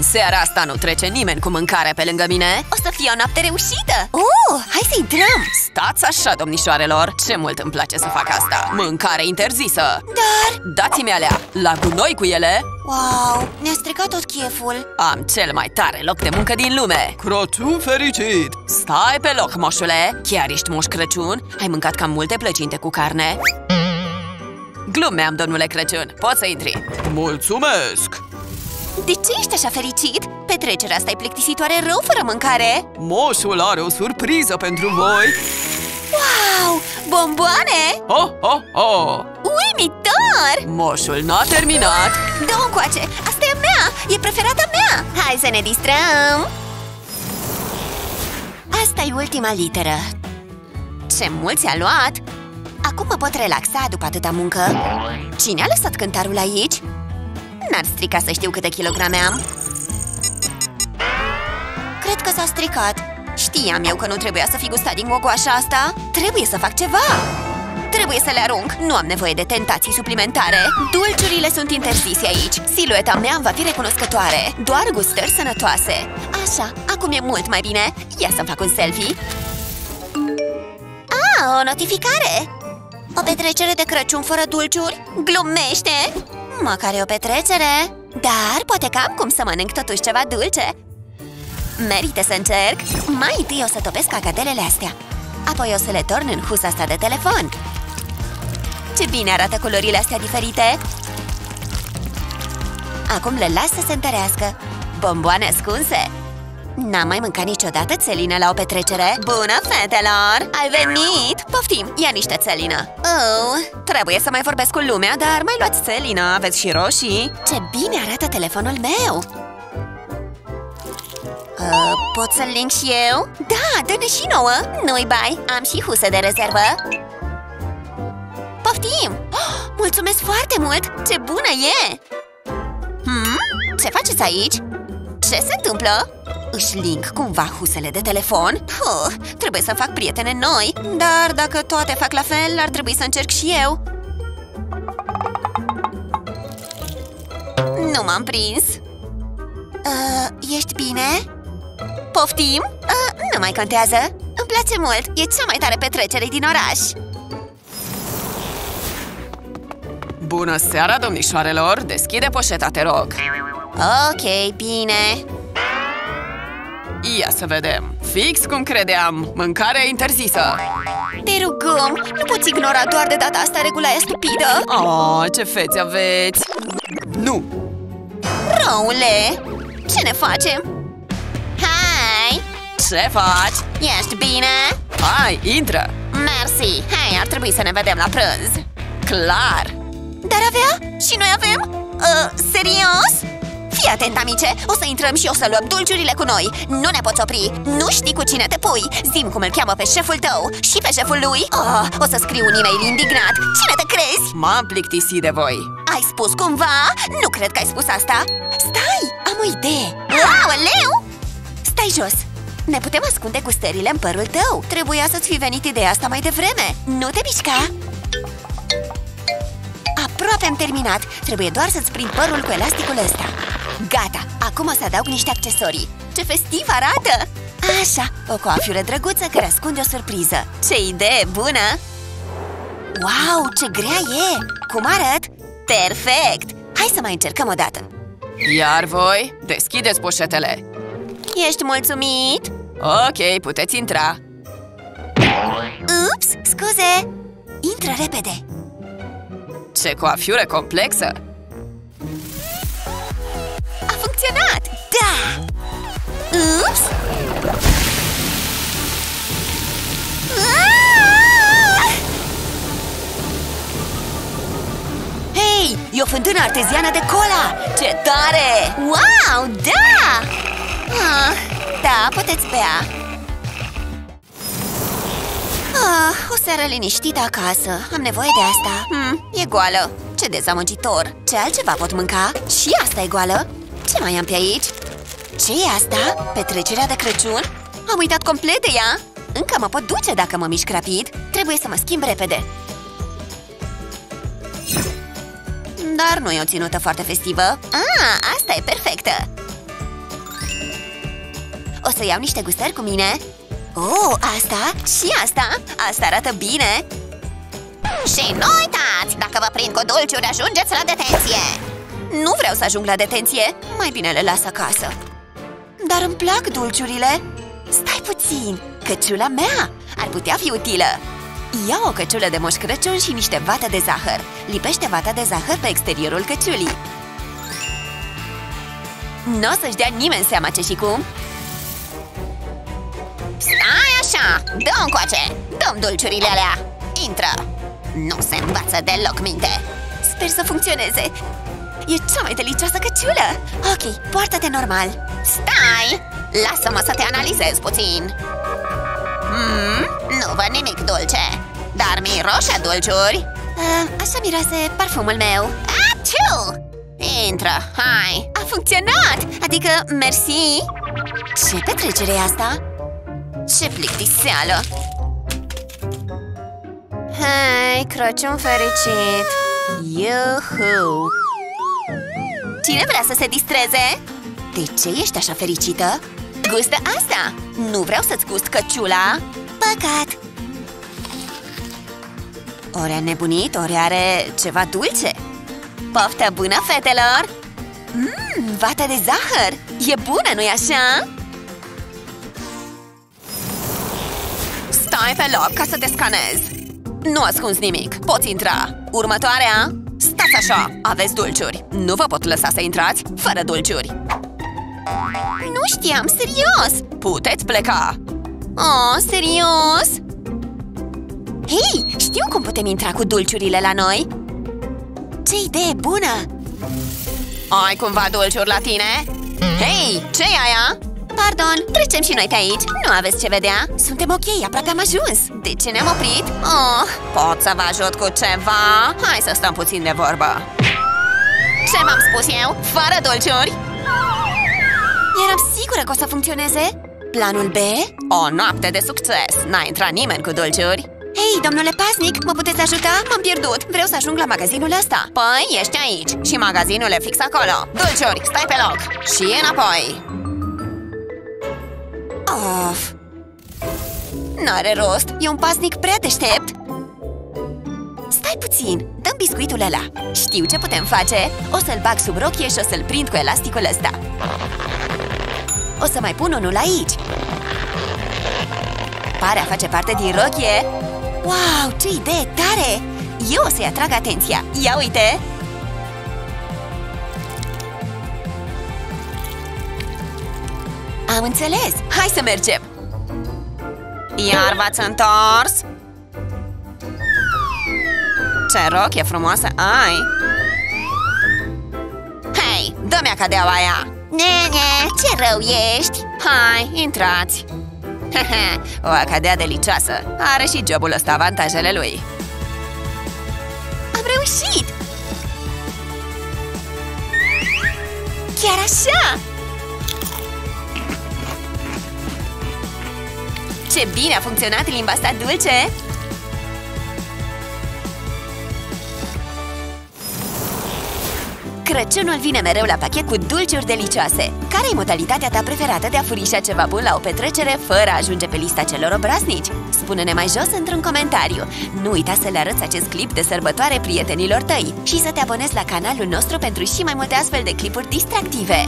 În seara asta nu trece nimeni cu mâncare pe lângă mine O să fie o noapte reușită! Uh, hai să intrăm! Stați așa, domnișoarelor! Ce mult îmi place să fac asta! Mâncare interzisă! Dar... Dați-mi alea! La gunoi cu ele! Wow, ne-a stricat tot cheful Am cel mai tare loc de muncă din lume! Crăciun fericit! Stai pe loc, moșule! Chiar ești moș Crăciun? Ai mâncat cam multe plăcinte cu carne? Glumeam, domnule Crăciun! Poți să intri! Mulțumesc! De ce ești așa fericit? Petrecerea asta e plictisitoare rău fără mâncare Moșul are o surpriză pentru voi! Wow, bomboane! Ho, ho, ho! Uimitor! Moșul n-a terminat! Dă-o încoace, asta e a mea, e preferata mea Hai să ne distrăm asta e ultima literă Ce mult ți-a luat! Acum mă pot relaxa după atâta muncă Cine a lăsat cântarul aici? N-ar strica să știu câte kilograme am. Cred că s-a stricat. Știam eu că nu trebuia să fi gustat din gogoașa asta. Trebuie să fac ceva. Trebuie să le arunc, nu am nevoie de tentații suplimentare. Dulciurile sunt interzise aici. Silueta mea îmi va fi recunoscătoare. Doar gustări sănătoase. Așa, acum e mult mai bine. Ia să-mi fac un selfie. Ah, o notificare. O petrecere de Crăciun fără dulciuri? Glumește! Măcar e o petrecere. Dar poate că am cum să mănânc totuși ceva dulce. Merită să încerc. Mai întâi o să topesc agadelele astea. Apoi o să le torn în husa asta de telefon. Ce bine arată culorile astea diferite. Acum le las să se întărească. Bomboane ascunse N-am mai mâncat niciodată țelină la o petrecere Bună, fetelor! Ai venit! Poftim, ia niște țelină Oh, trebuie să mai vorbesc cu lumea, dar mai luați țelină, aveți și roșii Ce bine arată telefonul meu! Uh, pot să-l link și eu? Da, dă-ne și nouă! Nu-i bai, am și husă de rezervă Poftim! Oh, mulțumesc foarte mult! Ce bună e! Hmm? Ce faceți aici? Ce se întâmplă? Își link cumva husele de telefon? Puh, trebuie să fac prietene noi Dar dacă toate fac la fel, ar trebui să încerc și eu Nu m-am prins uh, Ești bine? Poftim? Uh, nu mai contează Îmi place mult, e cea mai tare petrecere din oraș Bună seara, domnișoarelor! Deschide poșeta, te rog! Ok, bine Ia să vedem! Fix cum credeam! Mâncarea interzisă! Te rugăm, nu poți ignora doar de data asta regula aia stupidă Oh, ce feți aveți! Nu! Răule, ce ne facem? Hai, Ce faci? ești bine? Hai, intră! Mersi, hai, ar trebui să ne vedem la prânz Clar! Dar avea? Și noi avem? Uh, serios? Fii atent, amice! O să intrăm și o să luăm dulciurile cu noi Nu ne poți opri! Nu știi cu cine te pui! Zim cum îl cheamă pe șeful tău și pe șeful lui oh, O să scriu un e-mail indignat Cine te crezi? M-am plictisit de voi! Ai spus cumva? Nu cred că ai spus asta Stai, am o idee Aoleu! Stai jos! Ne putem ascunde gustările în părul tău Trebuia să-ți fi venit ideea asta mai devreme Nu te mișca! Aproape am terminat Trebuie doar să-ți prind părul cu elasticul ăsta Gata, acum o să adaug niște accesorii Ce festiv arată! Așa, o coafiură drăguță care ascunde o surpriză Ce idee bună! Wow, ce grea e! Cum arăt? Perfect! Hai să mai încercăm o dată Iar voi, deschideți poșetele! Ești mulțumit? Ok, puteți intra! Ups, scuze! Intră repede! Ce coafiură complexă! A funcționat! Da! Ups! Ah! Hei, e o fântână arteziană de cola! Ce tare! Wow, da! Ah, da, puteți bea Ah, o seară liniștită acasă Am nevoie de asta hmm, E goală Ce dezamăgitor Ce altceva pot mânca? Și asta e goală Ce mai am pe aici? ce e asta? Petrecerea de Crăciun? Am uitat complet de ea. Încă mă pot duce dacă mă mișc rapid. Trebuie să mă schimb repede. Dar nu e o ținută foarte festivă. Ah, asta e perfectă. O să iau niște gustări cu mine. Oh, asta? Și asta? Asta arată bine. Și nu uitați, dacă vă prind cu dulciuri, ajungeți la detenție Nu vreau să ajung la detenție Mai bine le las acasă Dar îmi plac dulciurile Stai puțin, căciula mea ar putea fi utilă Ia o căciulă de Moș Crăciun și niște vată de zahăr Lipește vata de zahăr pe exteriorul căciulii Nu o să-și dea nimeni seama ce și cum Stai așa! Dă-o încoace! Dăm dulciurile alea! Intră! Nu se învață deloc minte! Sper să funcționeze! E cea mai delicioasă căciulă! Ok, poartă-te normal! Stai! Lasă-mă să te analizez puțin! Hmm, nu văd nimic dulce Dar miroșe dulciuri uh, Așa miroase parfumul meu Aciu! Intră, hai! A funcționat! Adică, mersi! Ce petrecere e asta? Ce plictiseală! Hai, Crăciun fericit! Yuhu! Cine vrea să se distreze? De ce ești așa fericită? Gustă asta! Nu vreau să-ți gust căciula! Păcat! Ori a nebunit, ori are ceva dulce Poftă bună, fetelor! Mmm, vată de zahăr! E bună, nu-i așa? Stai pe loc ca să te scanez Nu ascunzi nimic, poți intra Următoarea Stați așa, aveți dulciuri Nu vă pot lăsa să intrați fără dulciuri Nu știam, serios! Puteți pleca Oh, serios? Hei, știu cum putem intra cu dulciurile la noi Ce idee bună! Ai cumva dulciuri la tine? Hei, ce e aia? Pardon, trecem și noi pe aici Nu aveți ce vedea? Suntem ok, aproape am ajuns De ce ne-am oprit? Oh, pot să vă ajut cu ceva? Hai să stăm puțin de vorbă Ce v-am spus eu? Fără dulciuri? Eram sigură că o să funcționeze Planul B? O noapte de succes! N-a intrat nimeni cu dulciuri Hei, domnule pasnic, mă puteți ajuta? M-am pierdut, vreau să ajung la magazinul ăsta Păi, ești aici și magazinul e fix acolo Dulciuri, stai pe loc Și înapoi Of. N-are rost, e un pasnic prea deștept. Stai puțin, dăm biscuitul ăla. Știu ce putem face. O să-l bag sub rochie și o să-l prind cu elasticul ăsta. O să mai pun unul aici. Pare a face parte din rochie. Wow, ce idee tare! Eu o să-i atrag atenția. Ia uite! Am înțeles! Hai să mergem! Iar v-ați întors? Ce rochie frumoasă ai! Hei, dă-mi cadeaua aia! Nene, ce rău ești! Hai, intrați! o acadea delicioasă Are și jobul ăsta avantajele lui Am reușit! Chiar așa! Ce bine a funcționat limba asta dulce! Crăciunul vine mereu la pachet cu dulciuri delicioase. Care e modalitatea ta preferată de a furișa ceva bun la o petrecere fără a ajunge pe lista celor obraznici? Spune-ne mai jos într-un comentariu. Nu uita să le arăți acest clip de sărbătoare prietenilor tăi și să te abonezi la canalul nostru pentru și mai multe astfel de clipuri distractive.